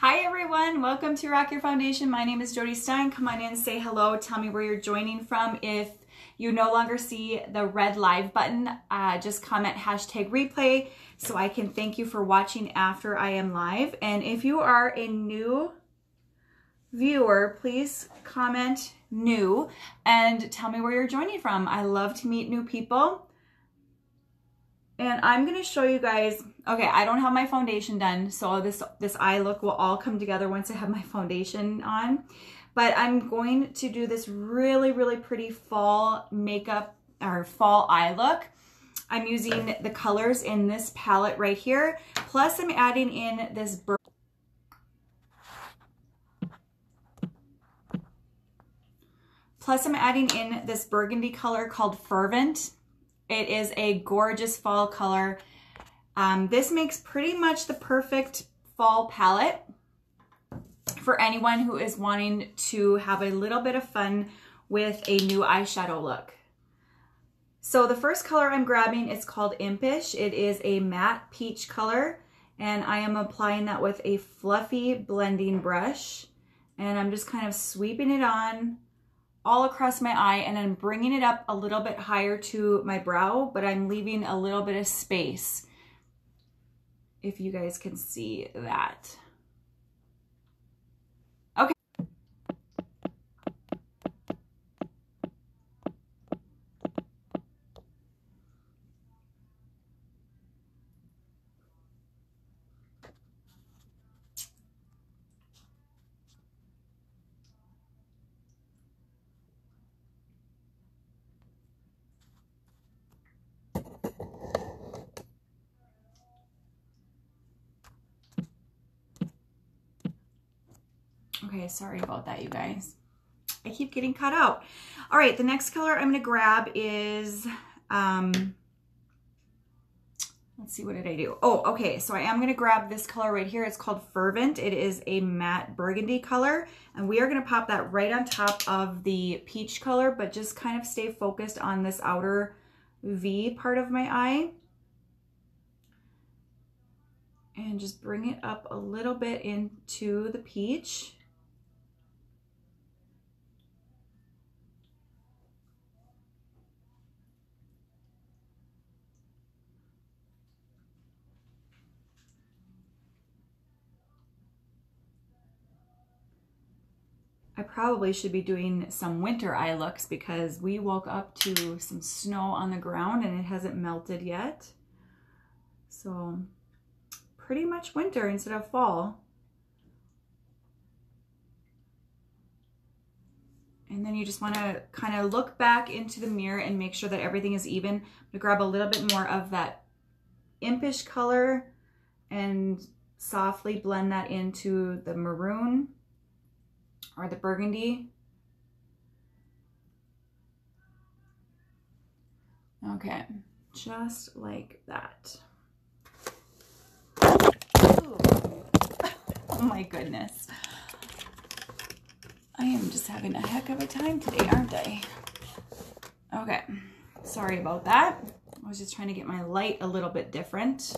Hi everyone, welcome to Rock Your Foundation. My name is Jody Stein. Come on in, say hello, tell me where you're joining from. If you no longer see the red live button, uh, just comment hashtag replay so I can thank you for watching after I am live. And if you are a new viewer, please comment new and tell me where you're joining from. I love to meet new people. And I'm going to show you guys, okay, I don't have my foundation done, so this, this eye look will all come together once I have my foundation on. But I'm going to do this really, really pretty fall makeup or fall eye look. I'm using the colors in this palette right here. Plus I'm adding in this Plus I'm adding in this burgundy color called Fervent. It is a gorgeous fall color. Um, this makes pretty much the perfect fall palette for anyone who is wanting to have a little bit of fun with a new eyeshadow look. So the first color I'm grabbing is called Impish. It is a matte peach color and I am applying that with a fluffy blending brush and I'm just kind of sweeping it on all across my eye and I'm bringing it up a little bit higher to my brow, but I'm leaving a little bit of space if you guys can see that. Okay, sorry about that, you guys. I keep getting cut out. All right, the next color I'm gonna grab is, um, let's see, what did I do? Oh, okay, so I am gonna grab this color right here. It's called Fervent. It is a matte burgundy color, and we are gonna pop that right on top of the peach color, but just kind of stay focused on this outer V part of my eye. And just bring it up a little bit into the peach. I probably should be doing some winter eye looks because we woke up to some snow on the ground and it hasn't melted yet. So pretty much winter instead of fall. And then you just want to kind of look back into the mirror and make sure that everything is even. I'm going to grab a little bit more of that impish color and softly blend that into the maroon or the burgundy. Okay, just like that. Ooh. Oh my goodness. I am just having a heck of a time today, aren't I? Okay, sorry about that. I was just trying to get my light a little bit different.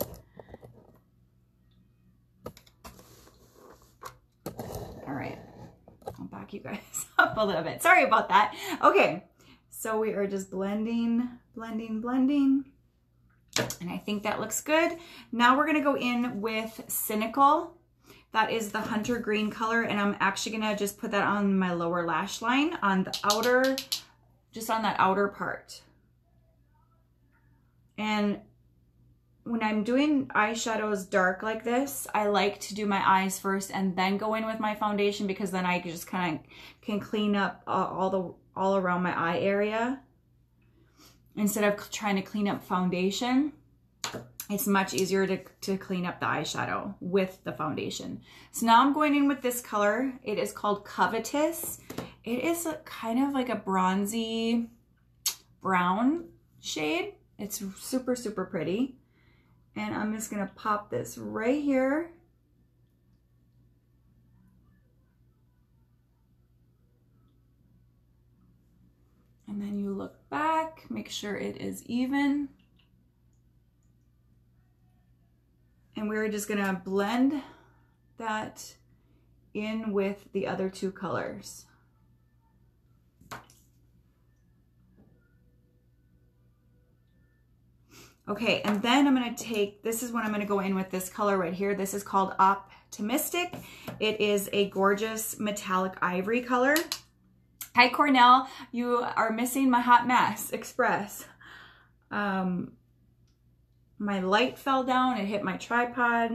Back you guys up a little bit. Sorry about that. Okay, so we are just blending, blending, blending. And I think that looks good. Now we're gonna go in with Cynical. That is the Hunter Green color, and I'm actually gonna just put that on my lower lash line on the outer, just on that outer part. And when I'm doing eyeshadows dark like this, I like to do my eyes first and then go in with my foundation because then I just kind of can clean up all the all around my eye area. Instead of trying to clean up foundation, it's much easier to, to clean up the eyeshadow with the foundation. So now I'm going in with this color. It is called Covetous. It is a, kind of like a bronzy brown shade. It's super, super pretty. And I'm just gonna pop this right here. And then you look back, make sure it is even. And we're just gonna blend that in with the other two colors. Okay, and then I'm gonna take, this is what I'm gonna go in with this color right here. This is called Optimistic. It is a gorgeous metallic ivory color. Hi Cornell, you are missing my hot mess express. Um, my light fell down, it hit my tripod.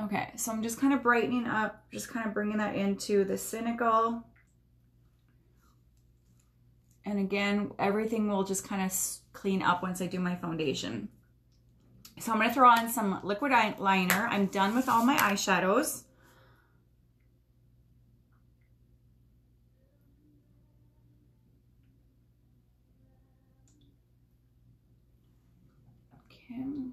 Okay, so I'm just kind of brightening up, just kind of bringing that into the cynical. And again, everything will just kind of clean up once I do my foundation. So I'm going to throw on some liquid liner. I'm done with all my eyeshadows. Okay.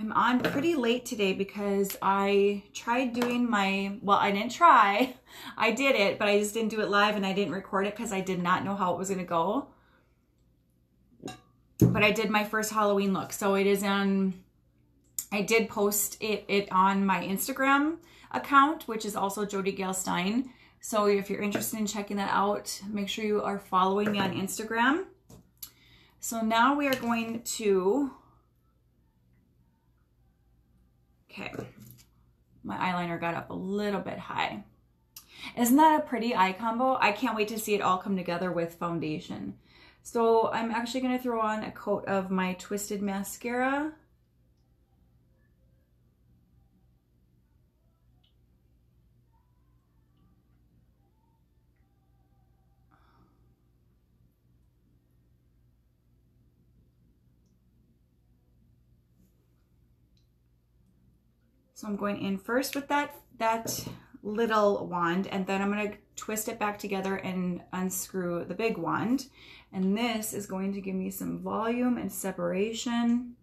I'm on pretty late today because I tried doing my, well, I didn't try. I did it, but I just didn't do it live and I didn't record it because I did not know how it was going to go. But I did my first Halloween look. So it is on, I did post it, it on my Instagram account, which is also Jody Gale Stein. So if you're interested in checking that out, make sure you are following me on Instagram. So now we are going to Okay, my eyeliner got up a little bit high. Isn't that a pretty eye combo? I can't wait to see it all come together with foundation. So I'm actually going to throw on a coat of my Twisted Mascara. I'm going in first with that, that little wand and then I'm going to twist it back together and unscrew the big wand. And this is going to give me some volume and separation.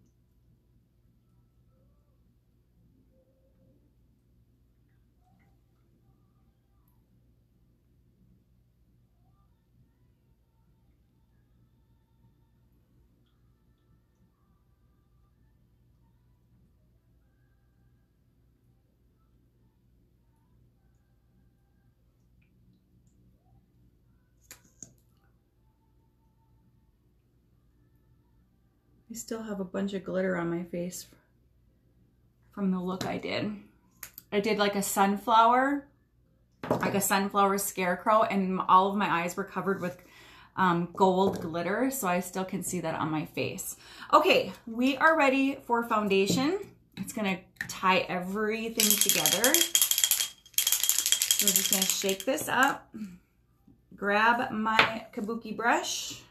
Still have a bunch of glitter on my face from the look I did. I did like a sunflower, like a sunflower scarecrow, and all of my eyes were covered with um, gold glitter, so I still can see that on my face. Okay, we are ready for foundation. It's gonna tie everything together. So we're just gonna shake this up, grab my kabuki brush,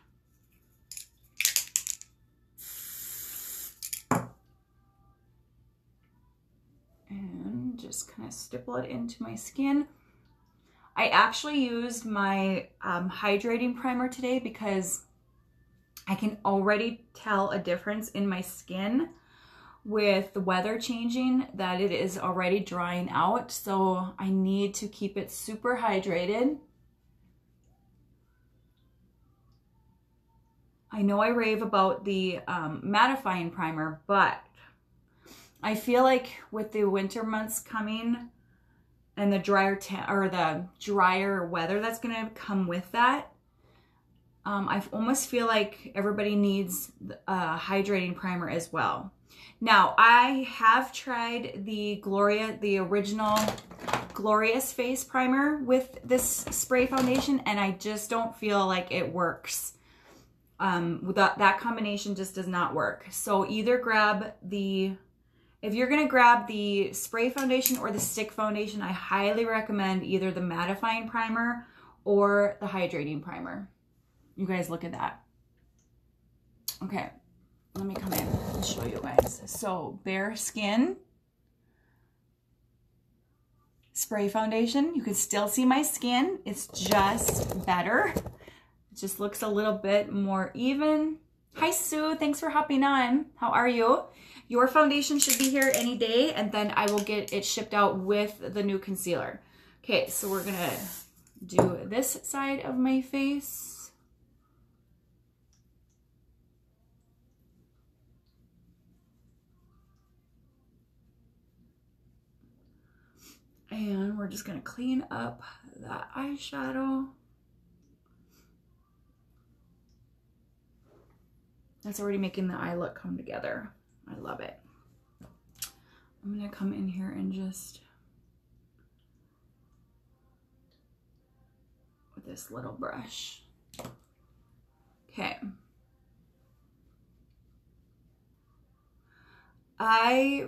just kind of stipple it into my skin. I actually used my um, hydrating primer today because I can already tell a difference in my skin with the weather changing that it is already drying out. So I need to keep it super hydrated. I know I rave about the um, mattifying primer, but I feel like with the winter months coming and the drier or the drier weather that's going to come with that, um, I almost feel like everybody needs a hydrating primer as well. Now, I have tried the Gloria, the original Glorious Face Primer with this spray foundation, and I just don't feel like it works. Um, that, that combination just does not work. So either grab the if you're to grab the spray foundation or the stick foundation, I highly recommend either the mattifying primer or the hydrating primer. You guys look at that. Okay, let me come in and show you guys. So bare skin, spray foundation. You can still see my skin. It's just better. It just looks a little bit more even. Hi, Sue. Thanks for hopping on. How are you? Your foundation should be here any day, and then I will get it shipped out with the new concealer. Okay, so we're going to do this side of my face. And we're just going to clean up that eyeshadow. That's already making the eye look come together. I love it. I'm gonna come in here and just with this little brush. Okay. I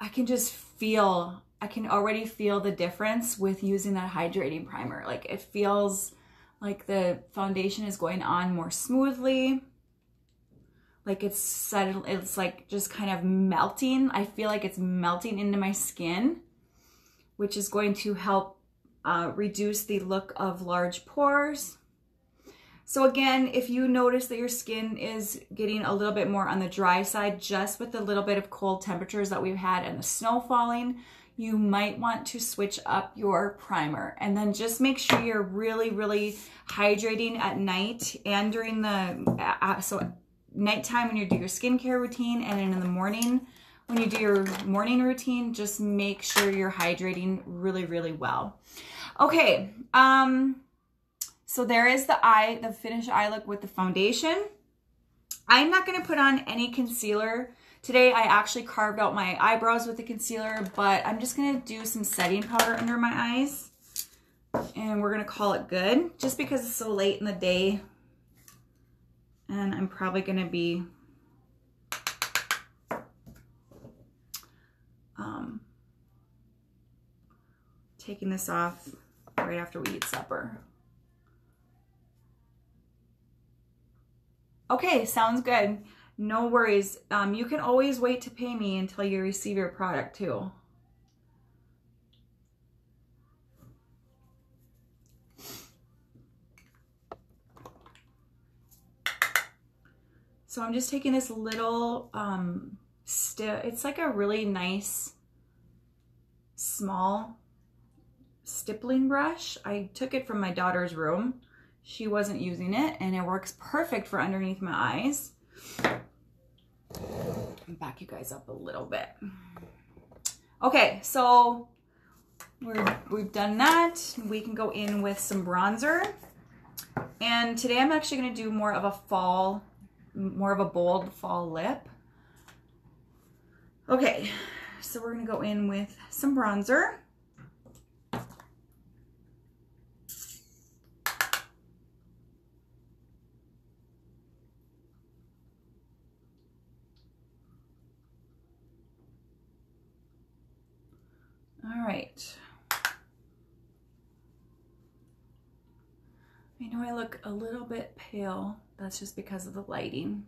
I can just feel I can already feel the difference with using that hydrating primer. Like it feels like the foundation is going on more smoothly. Like it's suddenly it's like just kind of melting. I feel like it's melting into my skin, which is going to help uh, reduce the look of large pores. So again, if you notice that your skin is getting a little bit more on the dry side, just with the little bit of cold temperatures that we've had and the snow falling, you might want to switch up your primer and then just make sure you're really, really hydrating at night and during the, uh, so nighttime when you do your skincare routine and then in the morning when you do your morning routine, just make sure you're hydrating really, really well. Okay, um, so there is the eye, the finished eye look with the foundation. I'm not gonna put on any concealer Today I actually carved out my eyebrows with the concealer, but I'm just gonna do some setting powder under my eyes and we're gonna call it good just because it's so late in the day and I'm probably gonna be um, taking this off right after we eat supper. Okay, sounds good no worries. Um, you can always wait to pay me until you receive your product too. So I'm just taking this little, um, it's like a really nice, small stippling brush. I took it from my daughter's room. She wasn't using it and it works perfect for underneath my eyes back you guys up a little bit. Okay, so we're, we've done that. We can go in with some bronzer. And today I'm actually going to do more of a fall, more of a bold fall lip. Okay, so we're to go in with some bronzer. right. I look a little bit pale. That's just because of the lighting.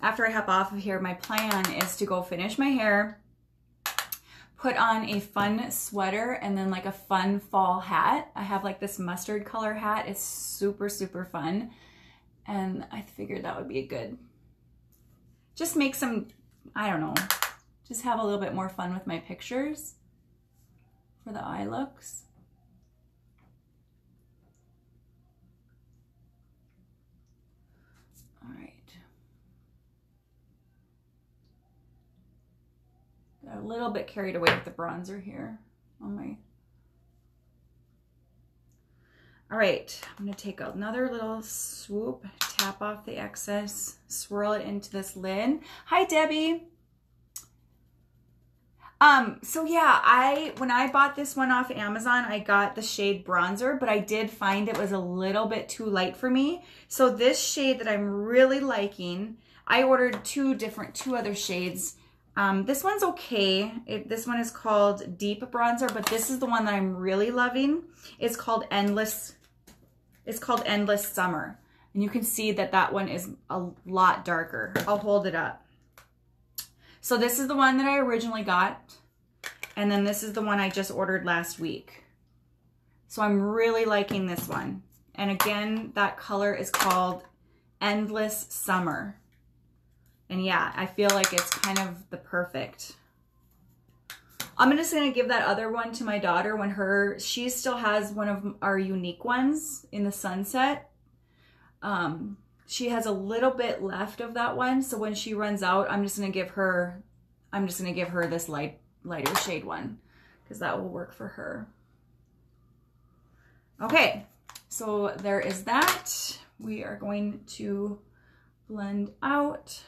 After I hop off of here, my plan is to go finish my hair, put on a fun sweater and then like a fun fall hat. I have like this mustard color hat. It's super, super fun. And I figured that would be a good, just make some, I don't know, just have a little bit more fun with my pictures for the eye looks. All right. Got a little bit carried away with the bronzer here on my all right, I'm gonna take another little swoop, tap off the excess, swirl it into this lid. Hi, Debbie. Um, so yeah, I, when I bought this one off Amazon, I got the shade bronzer, but I did find it was a little bit too light for me. So this shade that I'm really liking, I ordered two different, two other shades. Um, this one's okay. It, this one is called Deep Bronzer, but this is the one that I'm really loving. It's called Endless it's called Endless Summer. And you can see that that one is a lot darker. I'll hold it up. So this is the one that I originally got. And then this is the one I just ordered last week. So I'm really liking this one. And again, that color is called Endless Summer. And yeah, I feel like it's kind of the perfect I'm just to give that other one to my daughter when her, she still has one of our Younique ones in the sunset. Um, she has a little bit left of that one. So when she runs out, I'm just going to give her, I'm just going to give her this light, lighter shade one because that will work for her. Okay, so there is that. We are going to blend out.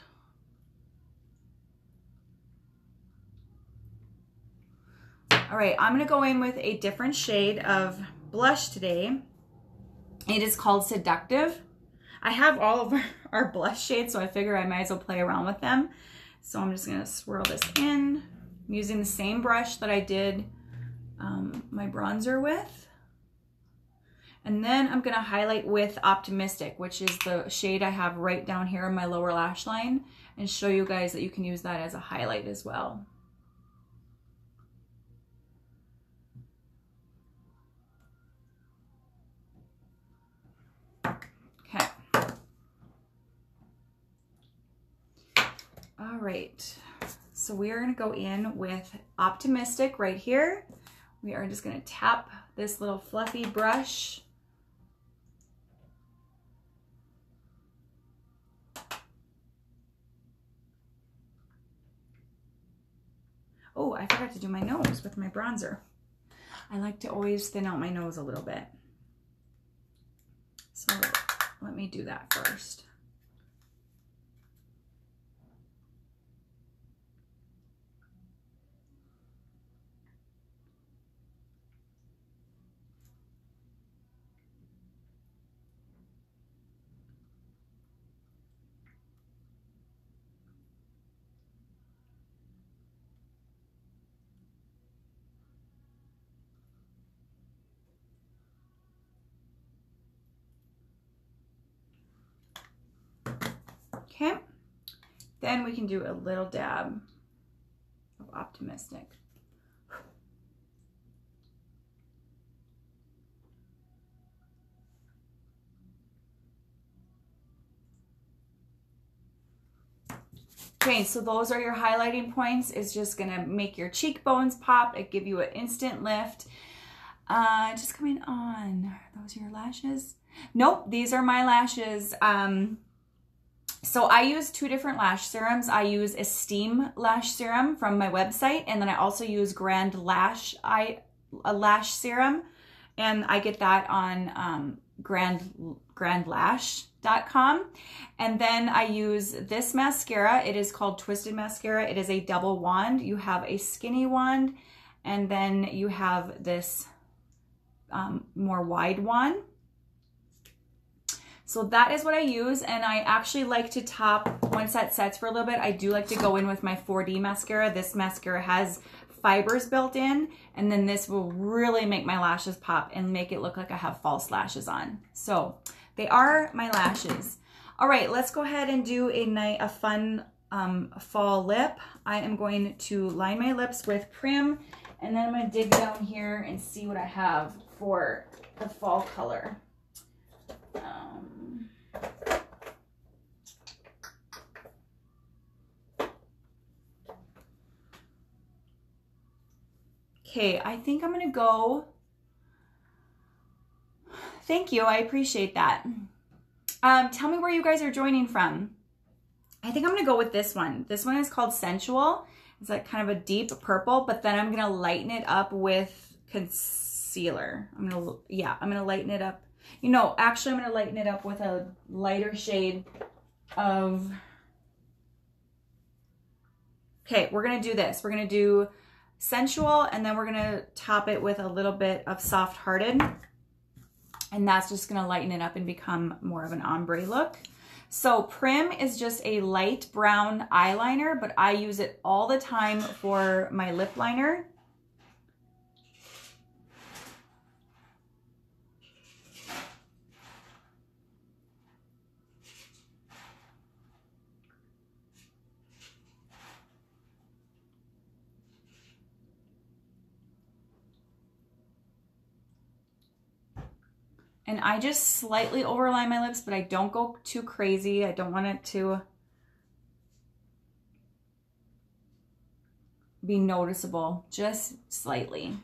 All right, I'm gonna go in with a different shade of blush today. It is called Seductive. I have all of our, our blush shades, so I figure I might as well play around with them. So I'm just gonna swirl this in. I'm using the same brush that I did um, my bronzer with. And then I'm gonna highlight with Optimistic, which is the shade I have right down here in my lower lash line and show you guys that you can use that as a highlight as well. Okay. All right, so we are gonna go in with Optimistic right here. We are just gonna tap this little fluffy brush Oh, I forgot to do my nose with my bronzer. I like to always thin out my nose a little bit. So let me do that first. Okay, then we can do a little dab of optimistic. Okay, so those are your highlighting points. It's just gonna make your cheekbones pop. It give you an instant lift. Uh, just coming on. Are those your lashes? Nope, these are my lashes. Um, so I use two different lash serums. I use Esteem Lash Serum from my website, and then I also use Grand Lash I a lash serum, and I get that on um, Grand grandlash.com. And then I use this mascara. It is called Twisted Mascara. It is a double wand. You have a skinny wand, and then you have this um, more wide one. So that is what I use and I actually like to top, once that sets for a little bit, I do like to go in with my 4D mascara. This mascara has fibers built in and then this will really make my lashes pop and make it look like I have false lashes on. So they are my lashes. All right, let's go ahead and do a night, a fun um, fall lip. I am going to line my lips with Prim and then I'm gonna dig down here and see what I have for the fall color. Um, Okay, I think I'm gonna go. Thank you, I appreciate that. Um, tell me where you guys are joining from. I think I'm gonna go with this one. This one is called Sensual. It's like kind of a deep purple, but then I'm gonna lighten it up with concealer. I'm gonna, yeah, I'm gonna lighten it up. You know, actually I'm gonna lighten it up with a lighter shade of, okay, we're gonna do this. We're gonna do sensual and then we're gonna top it with a little bit of soft hearted and that's just gonna lighten it up and become more of an ombre look. So Prim is just a light brown eyeliner, but I use it all the time for my lip liner. And I just slightly overline my lips, but I don't go too crazy. I don't want it to be noticeable, just slightly.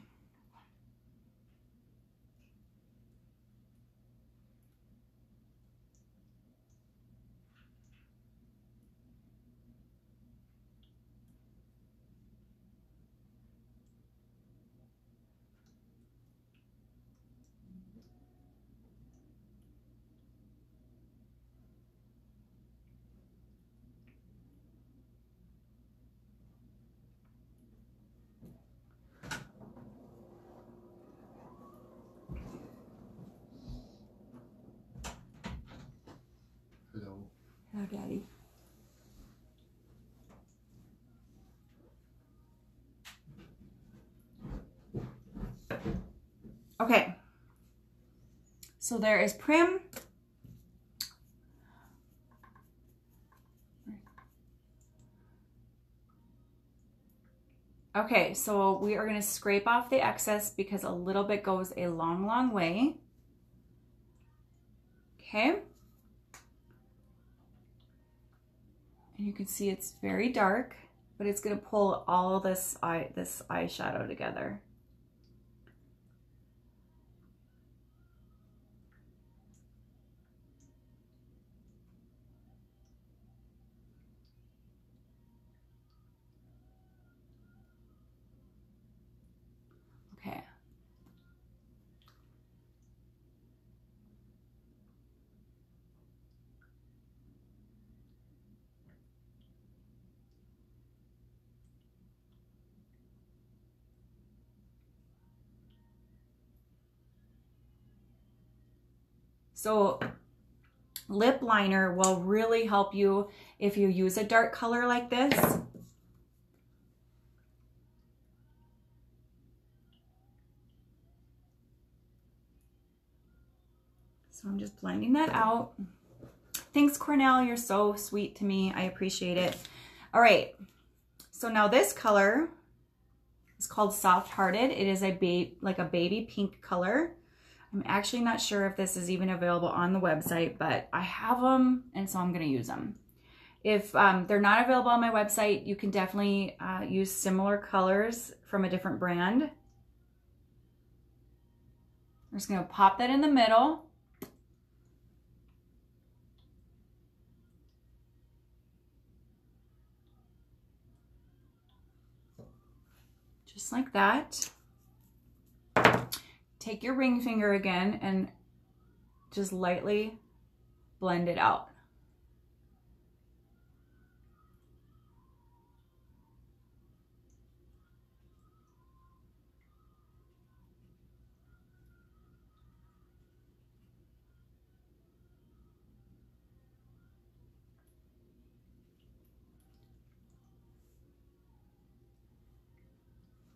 Daddy. Okay. So there is Prim. Okay, so we are gonna scrape off the excess because a little bit goes a long, long way. Okay. And you can see it's very dark, but it's going to pull all this eye this eyeshadow together. So lip liner will really help you if you use a dark color like this. So I'm just blending that out. Thanks, Cornell. You're so sweet to me. I appreciate it. All right. So now this color is called Soft Hearted. It is a like a baby pink color. I'm actually not sure if this is even available on the website, but I have them, and so I'm going to use them. If um, they're not available on my website, you can definitely uh, use similar colors from a different brand. I'm just going to pop that in the middle. Just like that take your ring finger again and just lightly blend it out.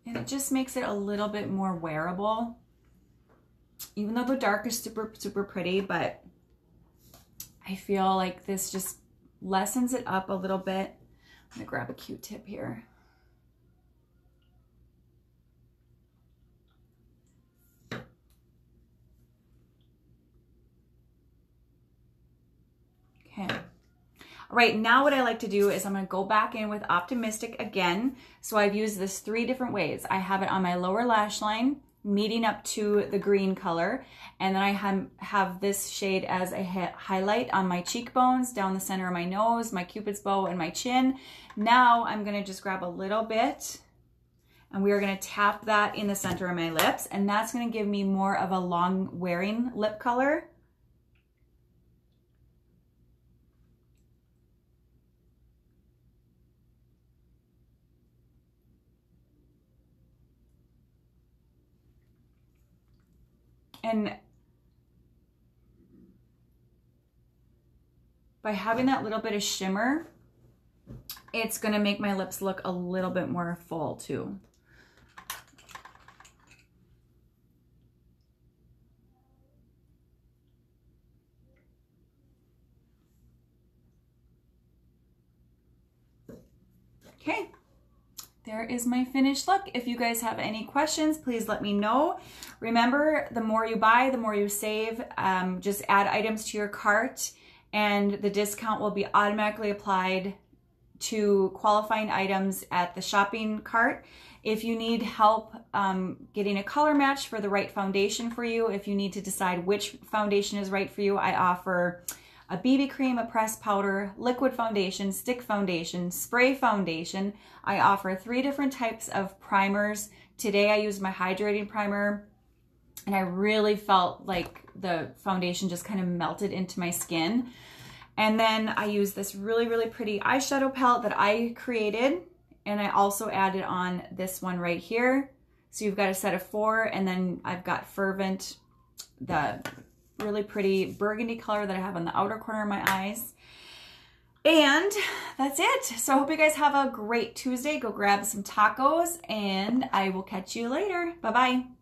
And it just makes it a little bit more wearable even though the dark is super, super pretty, but I feel like this just lessens it up a little bit. I'm gonna grab a Q-tip here. Okay. All right, now what I like to do is I'm gonna go back in with Optimistic again. So I've used this three different ways. I have it on my lower lash line, meeting up to the green color. And then I have, have this shade as a highlight on my cheekbones, down the center of my nose, my cupid's bow, and my chin. Now I'm gonna just grab a little bit and we are gonna tap that in the center of my lips and that's gonna give me more of a long wearing lip color. And by having that little bit of shimmer, it's gonna make my lips look a little bit more full too. Okay, there is my finished look. If you guys have any questions, please let me know. Remember, the more you buy, the more you save. Um, just add items to your cart and the discount will be automatically applied to qualifying items at the shopping cart. If you need help um, getting a color match for the right foundation for you, if you need to decide which foundation is right for you, I offer a BB cream, a pressed powder, liquid foundation, stick foundation, spray foundation. I offer three different types of primers. Today I used my hydrating primer and I really felt like the foundation just kind of melted into my skin. And then I used this really, really pretty eyeshadow palette that I created. And I also added on this one right here. So you've got a set of four and then I've got Fervent, the really pretty burgundy color that I have on the outer corner of my eyes. And that's it. So I hope you guys have a great Tuesday. Go grab some tacos and I will catch you later. Bye-bye.